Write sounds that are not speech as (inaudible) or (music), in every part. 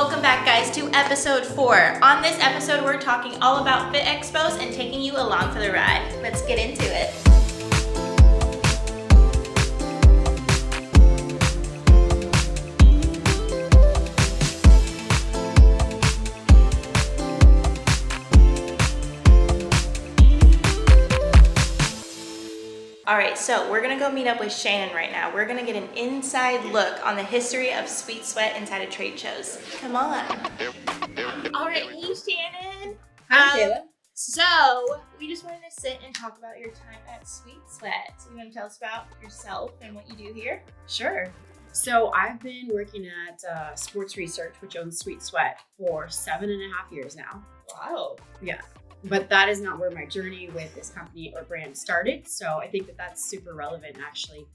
Welcome back, guys, to episode four. On this episode, we're talking all about Fit Expos and taking you along for the ride. Let's get into it. All right, so we're gonna go meet up with Shannon right now. We're gonna get an inside look on the history of Sweet Sweat inside of trade shows. Come on. All right, hey Shannon. Hi, Um, So we just wanted to sit and talk about your time at Sweet Sweat. So you want to tell us about yourself and what you do here? Sure. So I've been working at uh, Sports Research, which owns Sweet Sweat, for seven and a half years now. Wow. But that is not where my journey with this company or brand started. So I think that that's super relevant, actually.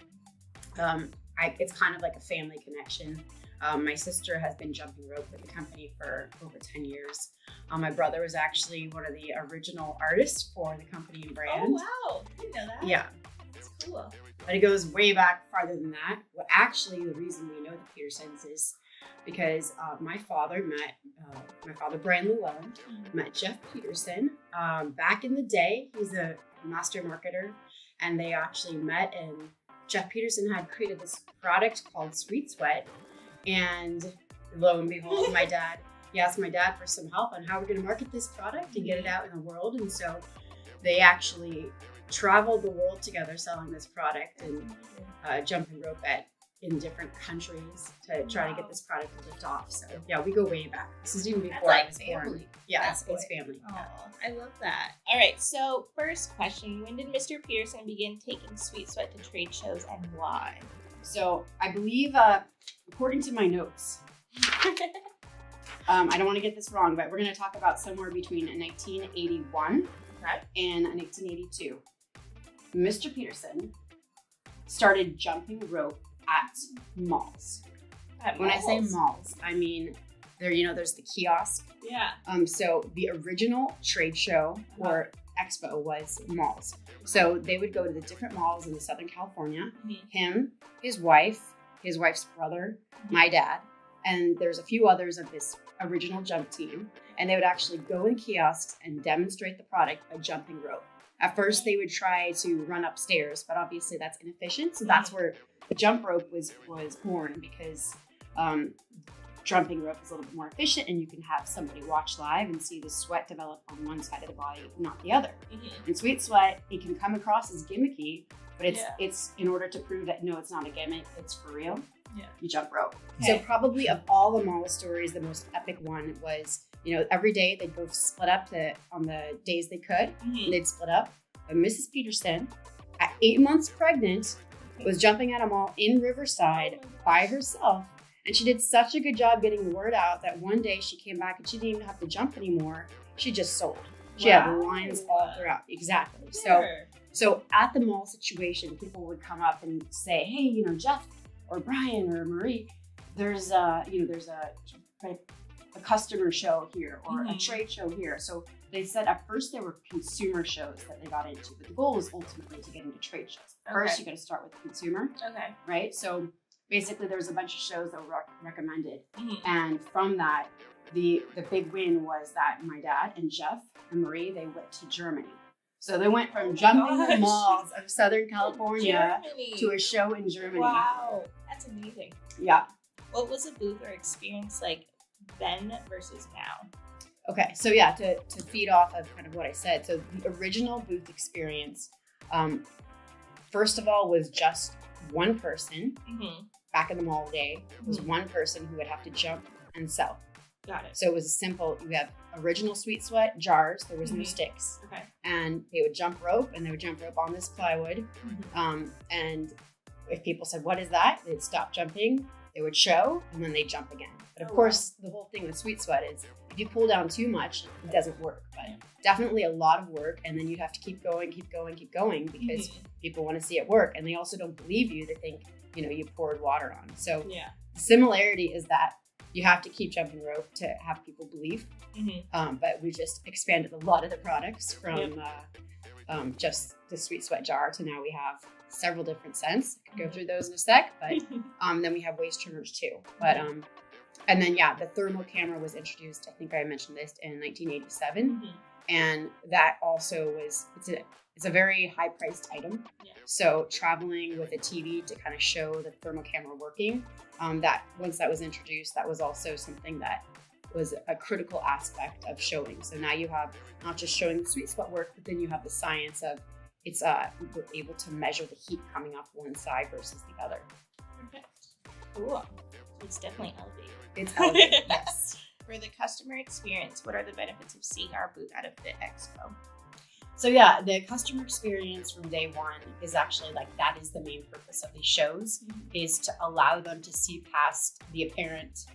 Um, I, it's kind of like a family connection. Um, my sister has been jumping rope with the company for over 10 years. Um, my brother was actually one of the original artists for the company and brand. Oh wow. I didn't know that. Yeah, That's cool. but it goes way back farther than that. Well, actually, the reason we know the Petersons is because uh, my father met uh, my father Brian Llewellyn met Jeff Peterson um, back in the day. He's a master marketer, and they actually met. And Jeff Peterson had created this product called Sweet Sweat, and lo and behold, my (laughs) dad. He asked my dad for some help on how we're going to market this product and get it out in the world. And so they actually traveled the world together selling this product and uh, jumping rope at in different countries to try to get this product lift off. So yeah, we go way back. This is even before I like was born. family. Yeah, it's, That's it's family. Oh, I love that. All right, so first question When did Mr. Peterson begin taking Sweet Sweat to trade shows and why? So I believe, uh, according to my notes, (laughs) um, I don't want to get this wrong, but we're going to talk about somewhere between 1981 Okay. and 1982. Mr. Peterson started jumping rope at malls. At When I say malls. malls, I mean there. You know, there's the kiosk. Yeah. Um, so the original trade show or expo was malls. So they would go to the different malls in Southern California. Mhm. Him, his wife, his wife's brother, my dad, and there's a few others of this original jump team. And they would actually go in kiosks and demonstrate the product by jumping rope. At first, they would try to run upstairs, but obviously that's inefficient. So that's where the jump rope was was born because um, jumping rope is a little bit more efficient, and you can have somebody watch live and see the sweat develop on one side of the body, not the other. Mhm. And sweet sweat, it can come across as gimmicky, but it's Yeah. it's in order to prove that no, it's not a gimmick, it's for real. Yeah. You jump rope. Okay. So probably of all the mall stories, the most epic one was, you know, every day they'd go split up to on the days they could, Mhm. and they'd split up. But Mrs. Peterson, at eight months pregnant, was jumping at a mall in Riverside Oh by herself. And she did such a good job getting the word out that one day she came back and she didn't even have to jump anymore. She just sold. She had Wow. lines all throughout. Exactly. So so at the mall situation, people would come up and say, "Hey, you know, Jeff or Brian or Marie, there's a you know there's a a customer show here or a Mhm. trade show here." So they said at first there were consumer shows that they got into, but the goal was ultimately to get into trade shows. First, Okay. you got to start with the consumer, Okay. right? So basically, there was a bunch of shows that were rec- recommended, Mhm. and from that, the the big win was that my dad and Jeff and Marie they went to Germany. So they went Oh from my jumping the malls of Southern California Germany. to a show in Germany. Wow, that's amazing. Yeah. What was the booth or experience like then versus now? Okay. So yeah, to, to feed off of kind of what I said. So the original booth experience, um, first of all, was just one person Mm-hmm. back in the mall day. Was Mhm. one person who would have to jump and sell. Got it. So it was simple. You have original sweet sweat jars. There was no Mhm. sticks. Okay. and they would jump rope and they would jump rope on this plywood. Mhm. Um, and if people said, What is that? They'd stop jumping, they would show, and then they'd jump again. But of Oh, course, the whole thing with Sweet Sweat is if you pull down too much, it doesn't work. But definitely a lot of work, and then you have to keep going, keep going, keep going because Mhm. people want to see it work. And they also don't believe you. They think, you know, you poured water on. So Yeah. similarity is that you have to keep jumping rope to have people believe. Mm-hmm. Um, but we just expanded a lot of the products from uh, um, just the sweet sweat jar to now we have several different scents. I Could go through those in a sec, but (laughs) um, then we have waist trimmers too. But um, and then yeah, the thermal camera was introduced. I think I mentioned this in 1987, Mhm. and that also was it's a it's a very high priced item. Yeah. So traveling with a TV to kind of show the thermal camera working, um, that once that was introduced, that was also something that was a critical aspect of showing. So now you have not just showing the sweet spot work, but then you have the science of it's uh, we're able to measure the heat coming off one side versus the other. Perfect. Cool. It's definitely elevated. It's (laughs) elevated, yes. For the customer experience, what are the benefits of seeing our booth at a Fit Expo? So yeah, the customer experience from day one is actually like that is the main purpose of these shows is to allow them to see past the apparent,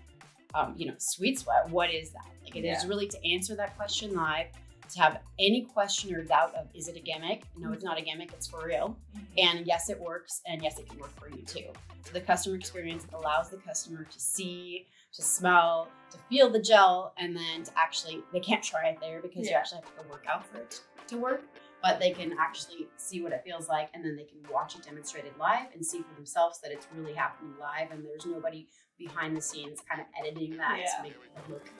um, you know, sweet sweat. What is that? Like it is Yeah. really to answer that question live, to have any question or doubt of is it a gimmick? No, it's not a gimmick. It's for real. Mm-hmm. And yes, it works, and yes, it can work for you too. So the customer experience allows the customer to see, to smell, to feel the gel, and then to actually they can't try it there because you actually have to work out for it to work. But they can actually see what it feels like, and then they can watch it demonstrated live and see for themselves that it's really happening live, and there's nobody behind the scenes kind of editing that Yeah. to make it look.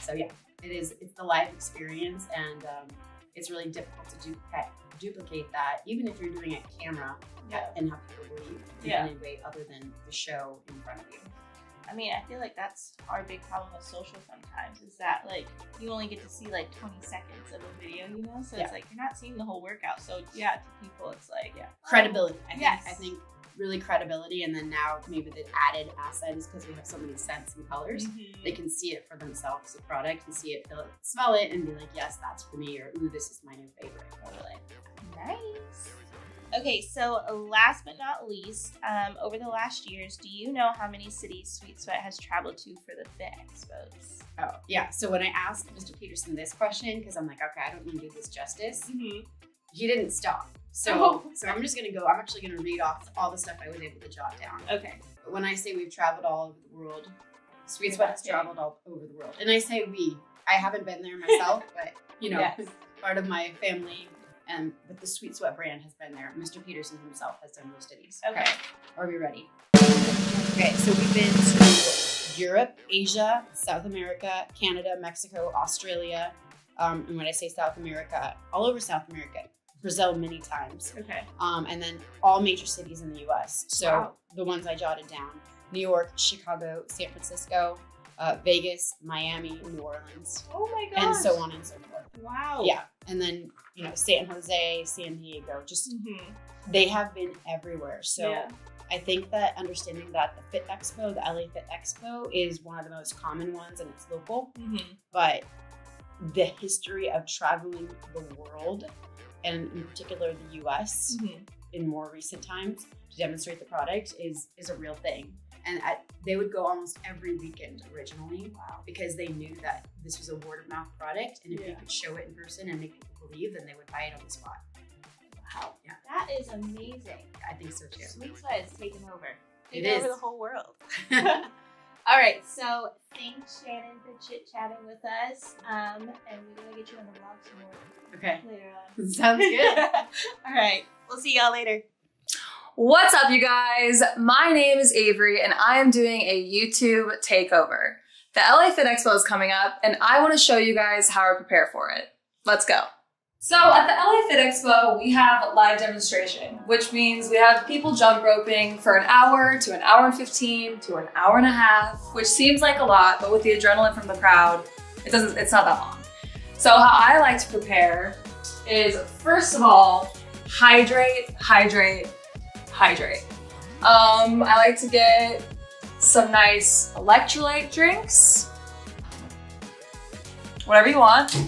So yeah, it is. It's the live experience, and um, it's really difficult to duplicate duplicate that, even if you're doing it camera Yeah. and have people believe in Yeah. any way other than the show in front of you. I mean, I feel like that's our big problem with social sometimes is that like you only get to see like 20 seconds of a video, you know? So Yeah. it's like you're not seeing the whole workout. So yeah, to people it's like Yeah, credibility. I think, Yes. I think really credibility, and then now maybe the added asset is because we have so many scents and colors. Mhm. They can see it for themselves, the product, and see it, feel it, smell it, and be like, yes, that's for me, or ooh, this is my new favorite. Totally. Nice. Okay, so last but not least, um, over the last years, do you know how many cities Sweet Sweat has traveled to for the Fit Expos? Oh, yeah. So when I asked Mr. Peterson this question, because I'm like, okay, I don't want to do this justice, Mm-hmm. He didn't stop. So, Oh. so I'm just gonna go. I'm actually gonna read off all the stuff I was able to jot down. Okay. when I say we've traveled all over the world, Sweet Sweat has traveled all over the world. And I say we. I haven't been there myself, (laughs) but you know, Yes. part of my family and but the Sweet Sweat brand has been there. Mr. Peterson himself has done those cities. Okay. Are we ready? Okay, so we've been to Europe, Asia, South America, Canada, Mexico, Australia. Um, and when I say South America, all over South America, Brazil many times Okay. um, and then all major cities in the U.S. So Wow. the ones I jotted down: New York, Chicago, San Francisco, uh, Vegas, Miami, New Orleans, Oh my gosh. and so on and so forth. Wow. Yeah, and then you know San Jose, San Diego. Just Mhm. they have been everywhere. So Yeah. I think that understanding that the Fit Expo, the LA Fit Expo, is one of the most common ones, and it's local Mhm. but the history of traveling the world and in particular the US Mhm. in more recent times to demonstrate the product is is a real thing. And I, they would go almost every weekend originally Wow. because they knew that this was a word of mouth product, and if you could show it in person and make people believe, then they would buy it on the spot. Wow. Yeah. That is amazing. I think so too. Sweet Sweat has taken over. It Taken over is. the whole world. (laughs) (laughs) All right, so thanks Shannon for chit chatting with us, um, and we're gonna get you on the vlog some more okay, later on. (laughs) sounds good. (laughs) All right, we'll see y'all later. What's up, you guys? My name is Avery, and I am doing a YouTube takeover. The LA Fit Expo is coming up, and I want to show you guys how I prepare for it. Let's go. So, at the LA Fit Expo, we have a live demonstration, which means we have people jump roping for an hour to an hour and 15 to an hour and a half, which seems like a lot, but with the adrenaline from the crowd, it doesn't, it's not that long. So, how I like to prepare is first of all, hydrate, hydrate, hydrate. Um, I like to get some nice electrolyte drinks, whatever you want.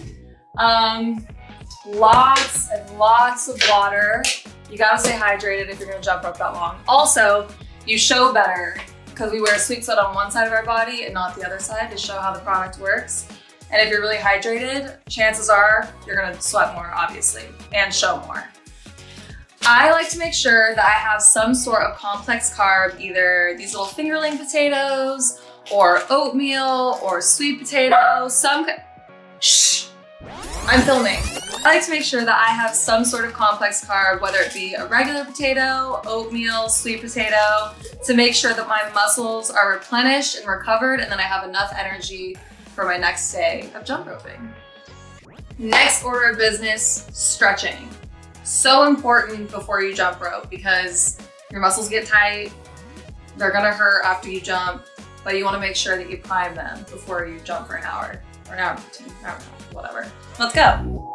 Um, lots and lots of water. You gotta stay hydrated if you're gonna jump rope that long. Also, you show better because we wear sweet sweat on one side of our body and not the other side to show how the product works. And if you're really hydrated, chances are you're gonna sweat more, obviously, and show more. I like to make sure that I have some sort of complex carb, either these little fingerling potatoes, or oatmeal, or sweet potatoes, some. Shh. I'm filming. I like to make sure that I have some sort of complex carb, whether it be a regular potato, oatmeal, sweet potato, to make sure that my muscles are replenished and recovered and then I have enough energy for my next day of jump roping. Next order of business, stretching. So important before you jump rope because your muscles get tight, they're gonna hurt after you jump, but you wanna make sure that you prime them before you jump for an hour or an hour, two, hour, whatever. Let's go.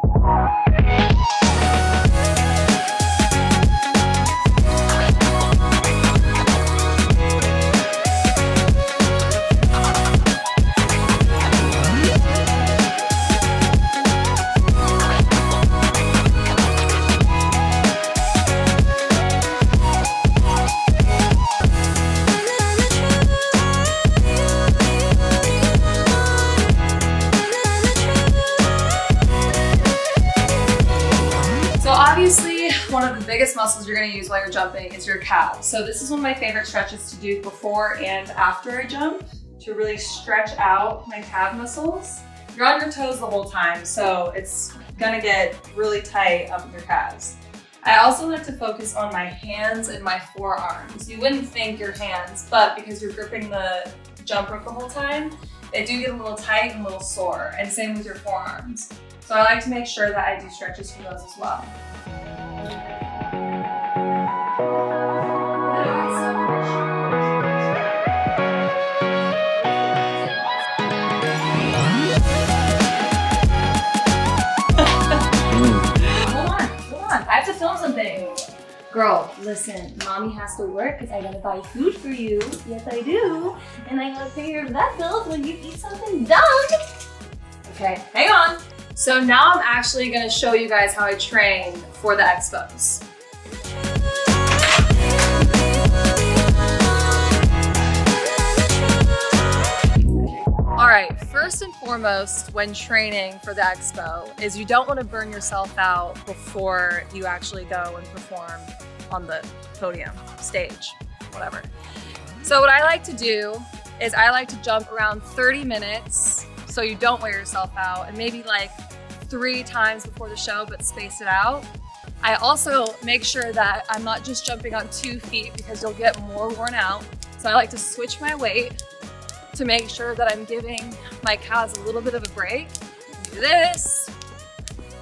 Gonna use while you're jumping is your calves. So this is one of my favorite stretches to do before and after I jump to really stretch out my calf muscles. You're on your toes the whole time, so it's gonna get really tight up with your calves. I also like to focus on my hands and my forearms. You wouldn't think your hands, but because you're gripping the jump rope the whole time, they do get a little tight and a little sore, and same with your forearms. So I like to make sure that I do stretches for those as well. Film something. Girl, listen, mommy has to work because I gotta buy food for you. Yes, I do. And I gotta pay your vet bills when you eat something dumb. Okay, hang on. So now I'm actually gonna show you guys how I train for the expos. Right, first and foremost, when training for the expo, is you don't want to burn yourself out before you actually go and perform on the podium, stage, whatever. So what I like to do is I like to jump around 30 minutes so you don't wear yourself out and maybe like three times before the show, but space it out. I also make sure that I'm not just jumping on two feet because you'll get more worn out. So I like to switch my weight to make sure that I'm giving my calves a little bit of a break. Do this,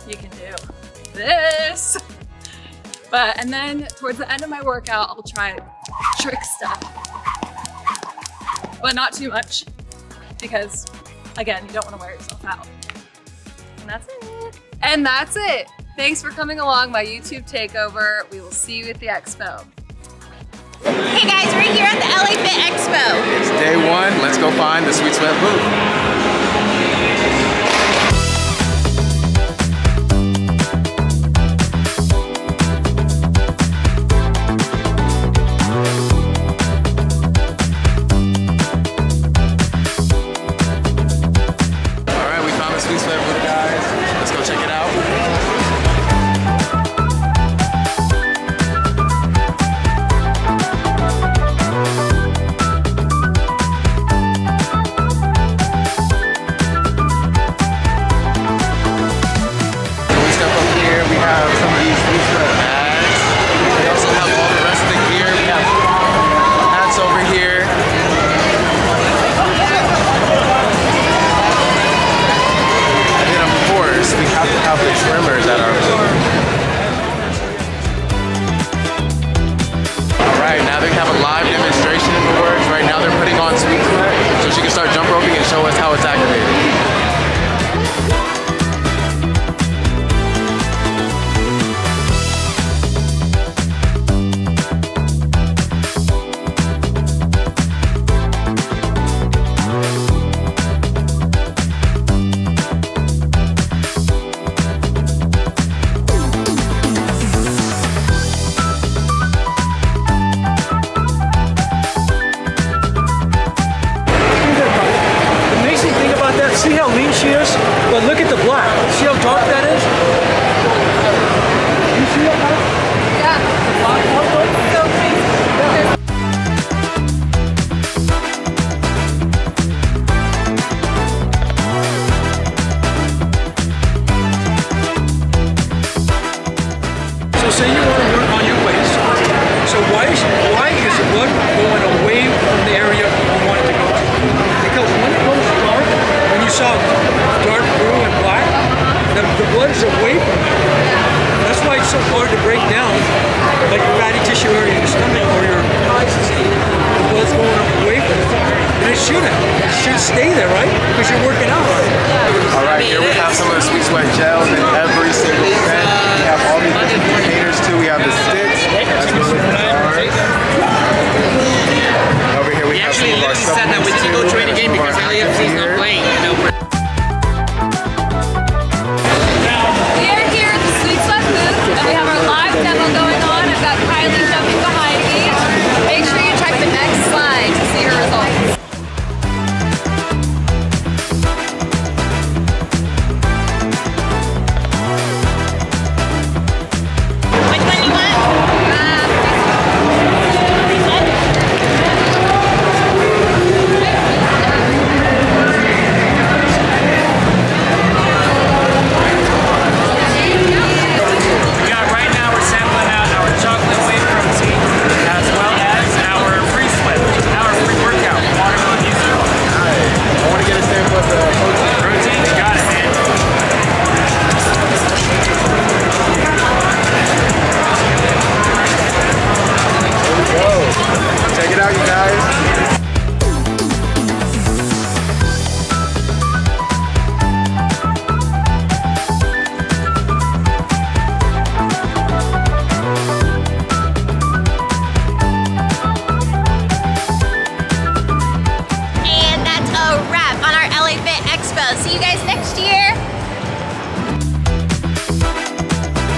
you can do this. But, and then towards the end of my workout, I'll try trick stuff, but not too much because again, you don't wanna wear yourself out. And that's it. And that's it. Thanks for coming along my YouTube takeover. We will see you at the expo. Guys, we're here at the LA Fit Expo. It's day one. Let's go find the Sweet Sweat booth. Some